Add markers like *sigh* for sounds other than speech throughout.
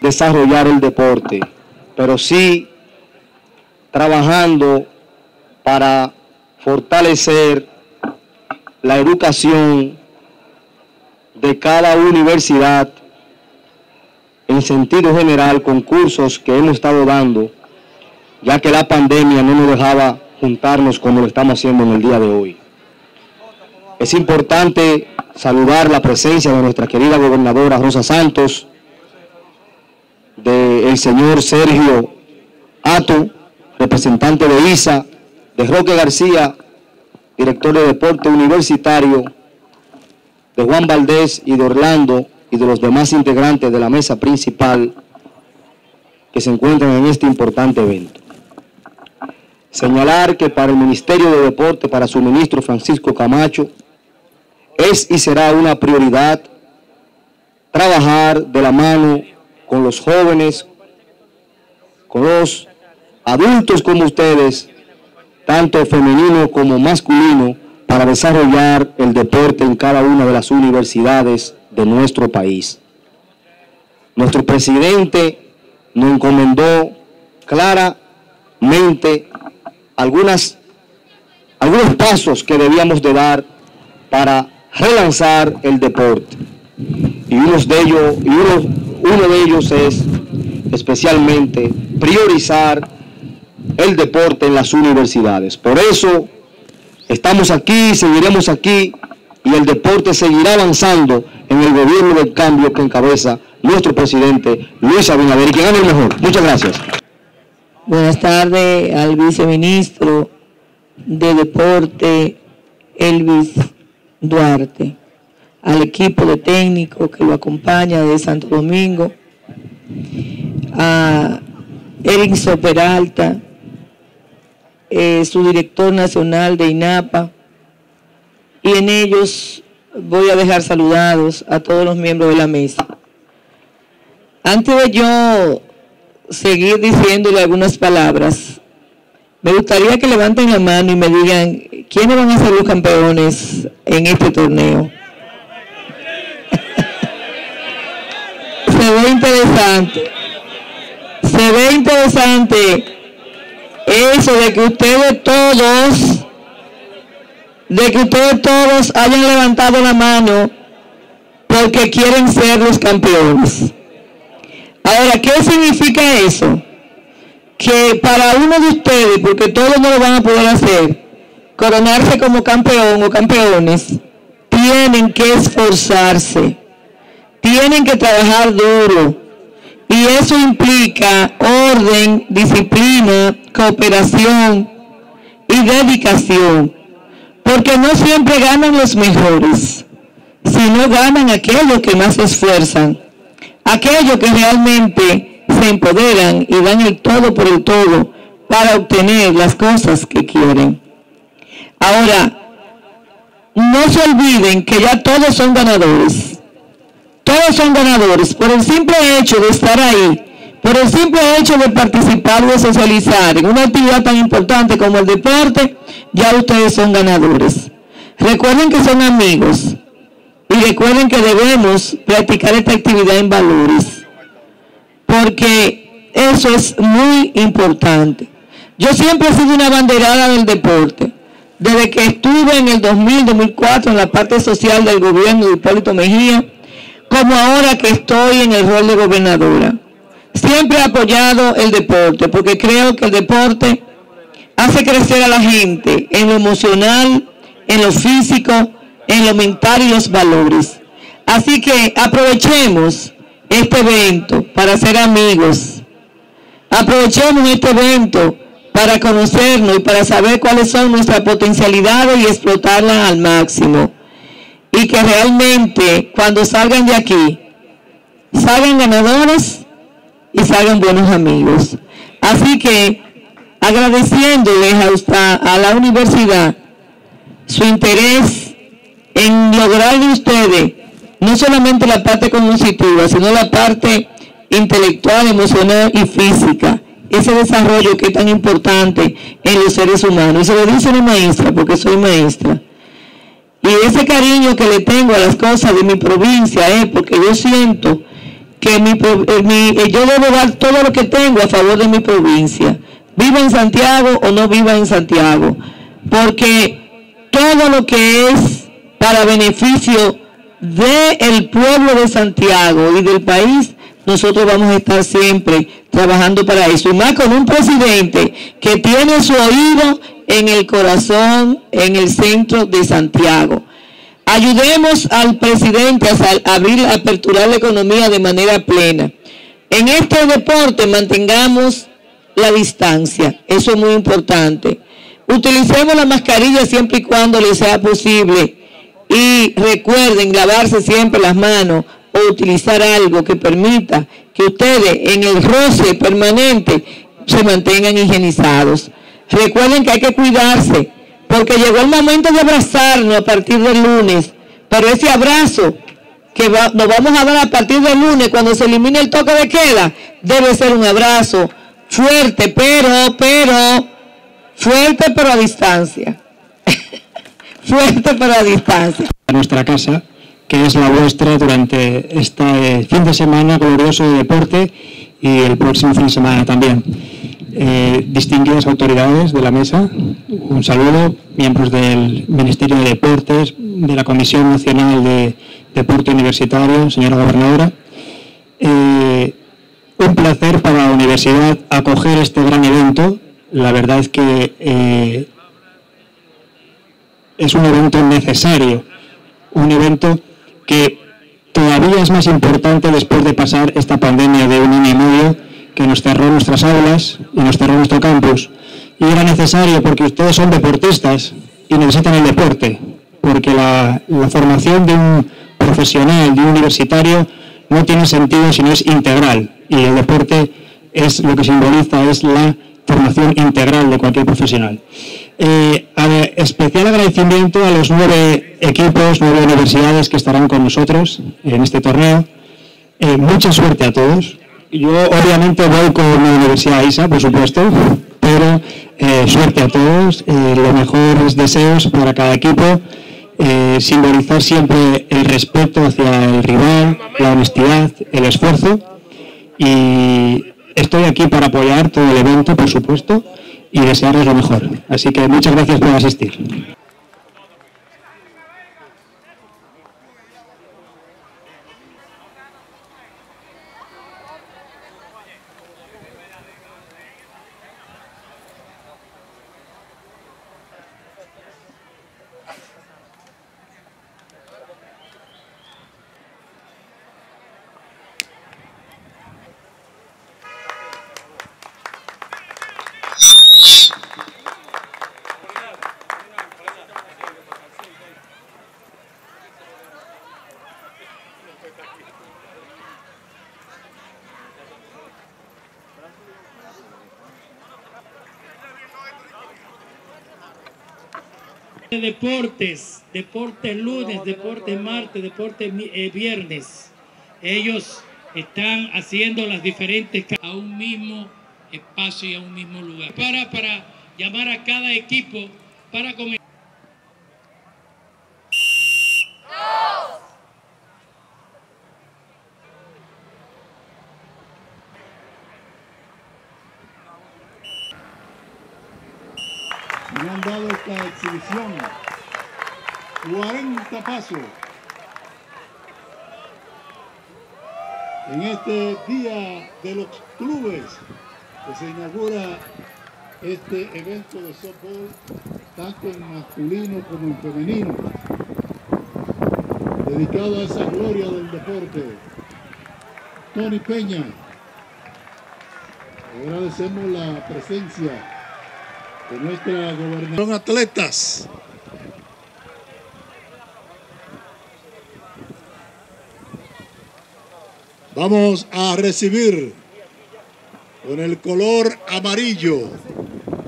desarrollar el deporte, pero sí trabajando para fortalecer la educación de cada universidad en sentido general con cursos que hemos estado dando, ya que la pandemia no nos dejaba juntarnos como lo estamos haciendo en el día de hoy. Es importante saludar la presencia de nuestra querida gobernadora Rosa Santos, del señor Sergio Ato, representante de ISA, de Roque García, director de deporte universitario, de Juan Valdés y de Orlando y de los demás integrantes de la mesa principal que se encuentran en este importante evento. Señalar que para el Ministerio de Deporte, para su ministro Francisco Camacho, es y será una prioridad trabajar de la mano con los jóvenes, con los adultos como ustedes, tanto femenino como masculino, para desarrollar el deporte en cada una de las universidades de nuestro país. Nuestro presidente nos encomendó claramente algunas, algunos pasos que debíamos de dar para relanzar el deporte. Y, unos de ellos, y uno, uno de ellos es especialmente priorizar el deporte en las universidades. Por eso estamos aquí, seguiremos aquí y el deporte seguirá avanzando en el gobierno del cambio que encabeza nuestro presidente Luis Abinader y que gane el mejor. Muchas gracias. Buenas tardes al viceministro de Deporte, Elvis Duarte, al equipo de técnicos que lo acompaña de Santo Domingo, a Eric Peralta, eh, su director nacional de INAPA, y en ellos voy a dejar saludados a todos los miembros de la mesa. Antes de yo seguir diciéndole algunas palabras, me gustaría que levanten la mano y me digan quiénes van a ser los campeones en este torneo. Se ve interesante. Se ve interesante eso de que ustedes todos, de que ustedes todos hayan levantado la mano porque quieren ser los campeones. Ahora, ¿qué significa eso? Que para uno de ustedes, porque todos no lo van a poder hacer, coronarse como campeón o campeones, tienen que esforzarse, tienen que trabajar duro. Y eso implica orden, disciplina, cooperación y dedicación. Porque no siempre ganan los mejores, sino ganan aquellos que más se esfuerzan, aquellos que realmente se empoderan y dan el todo por el todo para obtener las cosas que quieren. Ahora, no se olviden que ya todos son ganadores. Son ganadores por el simple hecho de estar ahí, por el simple hecho de participar de socializar en una actividad tan importante como el deporte, ya ustedes son ganadores. Recuerden que son amigos y recuerden que debemos practicar esta actividad en valores, porque eso es muy importante. Yo siempre he sido una banderada del deporte desde que estuve en el 2000-2004 en la parte social del gobierno de Hipólito Mejía, como ahora que estoy en el rol de gobernadora. Siempre he apoyado el deporte, porque creo que el deporte hace crecer a la gente en lo emocional, en lo físico, en lo mental y los valores. Así que aprovechemos este evento para ser amigos. Aprovechemos este evento para conocernos y para saber cuáles son nuestras potencialidades y explotarlas al máximo. Y que realmente cuando salgan de aquí, salgan ganadores y salgan buenos amigos. Así que agradeciéndoles a, a la universidad su interés en lograr de ustedes no solamente la parte cognitiva, sino la parte intelectual, emocional y física ese desarrollo que es tan importante en los seres humanos. Y se lo dice una maestra, porque soy maestra. Y ese cariño que le tengo a las cosas de mi provincia es porque yo siento que mi, eh, eh, yo debo dar todo lo que tengo a favor de mi provincia, viva en Santiago o no viva en Santiago, porque todo lo que es para beneficio del pueblo de Santiago y del país, nosotros vamos a estar siempre trabajando para eso. Y más con un presidente que tiene su oído en el corazón, en el centro de Santiago. Ayudemos al presidente a abrir, a aperturar la economía de manera plena. En este deporte mantengamos la distancia, eso es muy importante. Utilicemos la mascarilla siempre y cuando le sea posible y recuerden lavarse siempre las manos o utilizar algo que permita que ustedes en el roce permanente se mantengan higienizados. Recuerden que hay que cuidarse, porque llegó el momento de abrazarnos a partir del lunes, pero ese abrazo que nos vamos a dar a partir del lunes cuando se elimine el toque de queda, debe ser un abrazo fuerte, pero, pero, fuerte pero a distancia. *laughs* fuerte pero a distancia. A nuestra casa, que es la vuestra durante este fin de semana glorioso de deporte y el próximo fin de semana también. Eh, distinguidas autoridades de la mesa, un saludo, miembros del Ministerio de Deportes, de la Comisión Nacional de Deporte Universitario, señora gobernadora. Eh, un placer para la universidad acoger este gran evento. La verdad es que eh, es un evento necesario, un evento que todavía es más importante después de pasar esta pandemia de un año y medio que nos cerró nuestras aulas y nos cerró nuestro campus. Y era necesario porque ustedes son deportistas y necesitan el deporte, porque la, formación de un profesional, de un universitario, no tiene sentido si no es integral. Y el deporte es lo que simboliza, es la formación integral de cualquier profesional. Eh, especial agradecimiento a los nueve equipos, nueve universidades que estarán con nosotros en este torneo. Eh, mucha suerte a todos. Yo obviamente voy con la Universidad ISA, por supuesto, pero eh, suerte a todos, eh, los mejores deseos para cada equipo, eh, simbolizar siempre el respeto hacia el rival, la honestidad, el esfuerzo y estoy aquí para apoyar todo el evento, por supuesto, y desearles lo mejor. Así que muchas gracias por asistir. Deportes, deportes lunes, deportes martes, deportes eh, viernes. Ellos están haciendo las diferentes a un mismo espacio y a un mismo lugar. Para, para llamar a cada equipo para comenzar. Esta exhibición. 40 pasos. En este día de los clubes que se inaugura este evento de softball, tanto en masculino como en femenino, dedicado a esa gloria del deporte. Tony Peña, agradecemos la presencia de nuestra gobernación. Son atletas. Vamos a recibir con el color amarillo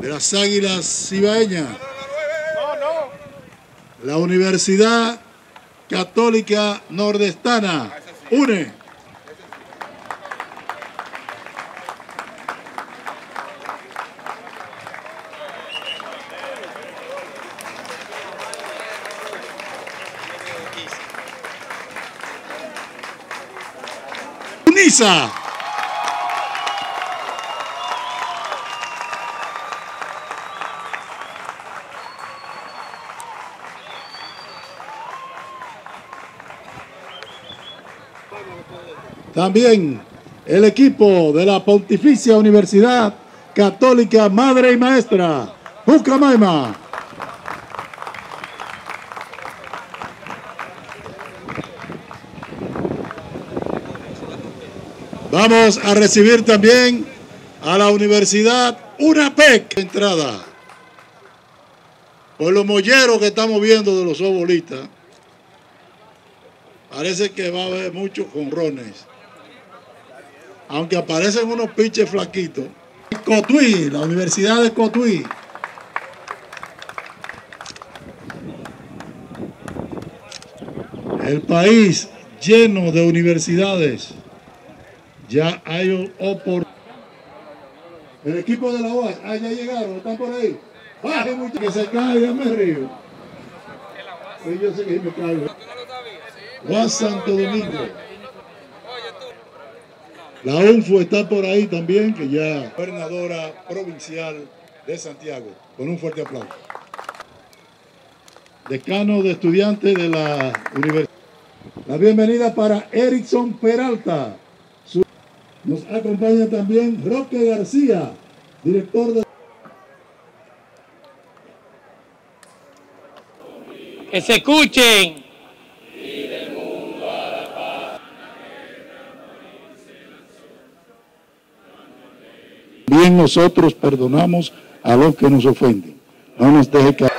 de las águilas cibaeñas la Universidad Católica Nordestana. UNE. También el equipo de la Pontificia Universidad Católica Madre y Maestra, Pucamaima. Vamos a recibir también a la Universidad UNAPEC. Entrada. Por los molleros que estamos viendo de los obolitas, parece que va a haber muchos conrones. Aunque aparecen unos pinches flaquitos. Cotuí, la Universidad de Cotuí. El país lleno de universidades. Ya hay oportunidad. El equipo de la UAS, ah, ya llegaron, están por ahí. Baje mucho, que se caiga, me río. Sí, yo sé que me caigo. Santo Domingo. La UNFO está por ahí también, que ya gobernadora provincial de Santiago. Con un fuerte aplauso. Decano de estudiantes de la universidad. La bienvenida para Erickson Peralta. Nos acompaña también Roque García, director de... Que se escuchen. Bien nosotros perdonamos a los que nos ofenden. No nos deje caer.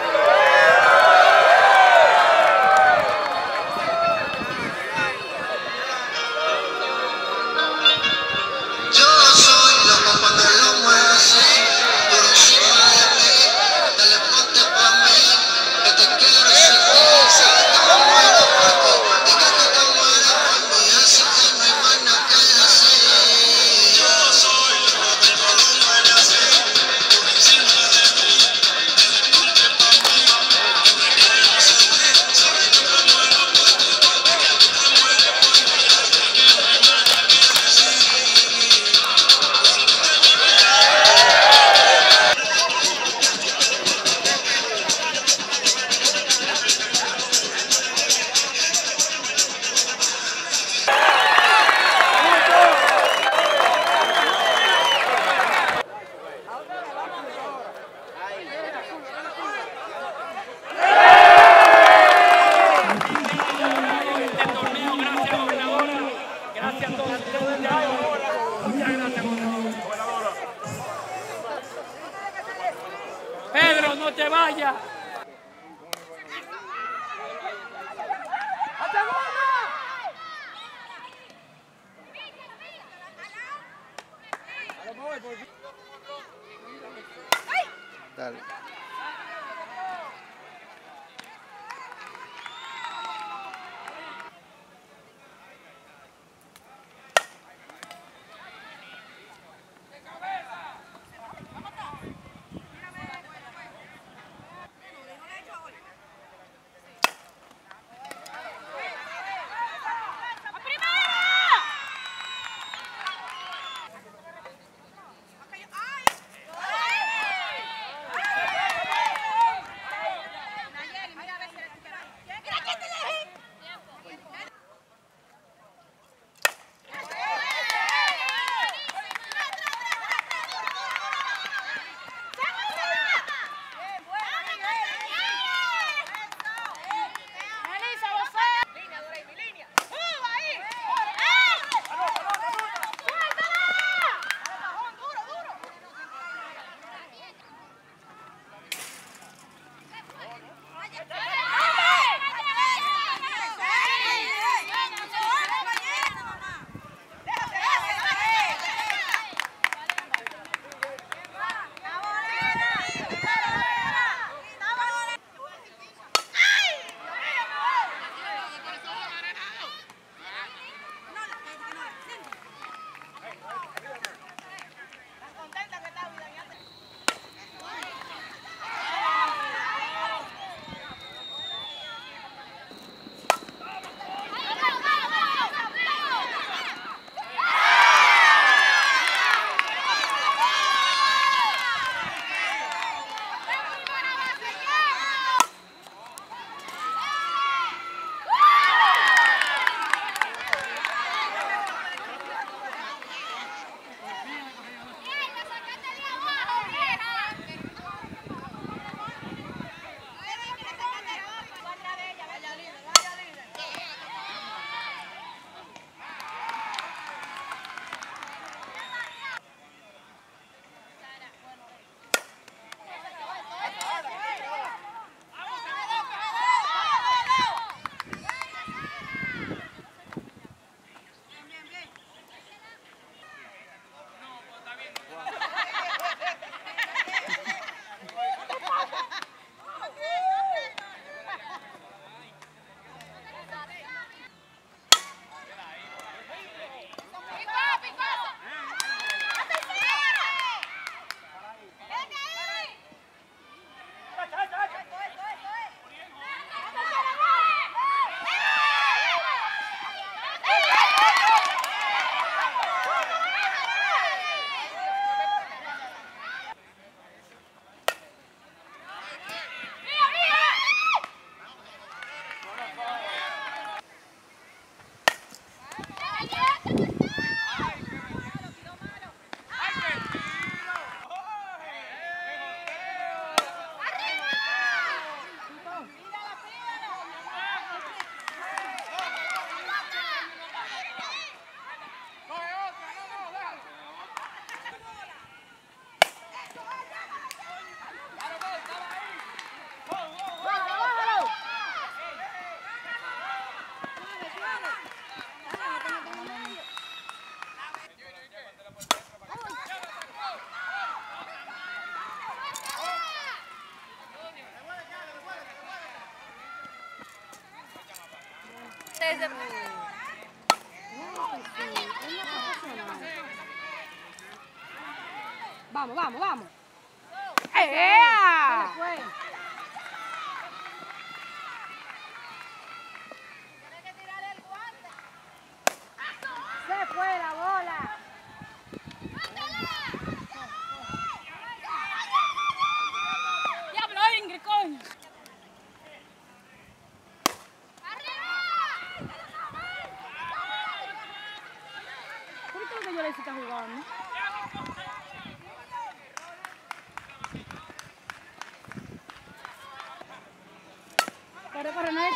Ese. Vamos, vamos, vamos. ¡Ea!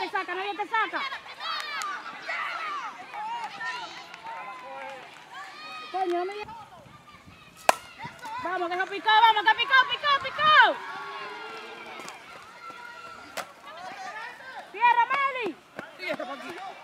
Te saca, nadie te saca. No Vamos, que se picó, vamos, que picó, picó, picó. Tierra, Meli. Mató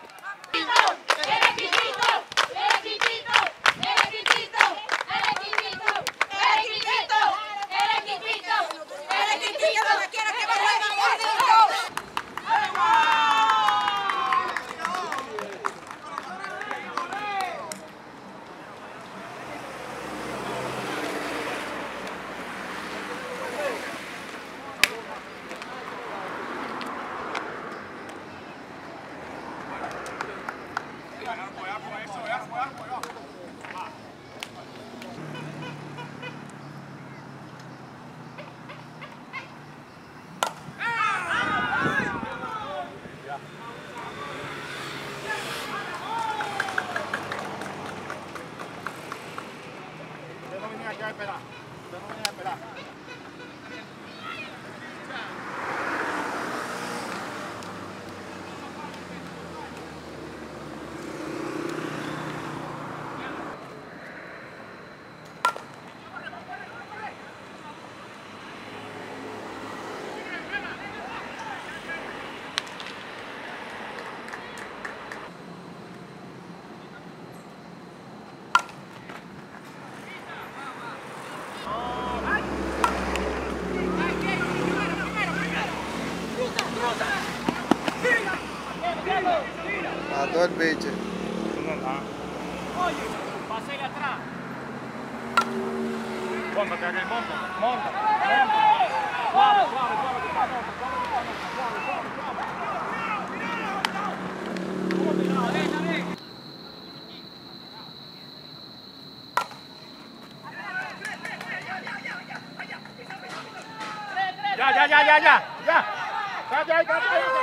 Adoro beat. Não é. dá. Olha, passei lá atrás. Monta, Tiago, monta, monta, monta. Sobe, sobe, sobe, sobe, sobe, sobe, sobe, sobe, sobe. Ya, ya, ya, ya, ya, ya. Ya, ya, ya, ya, ya.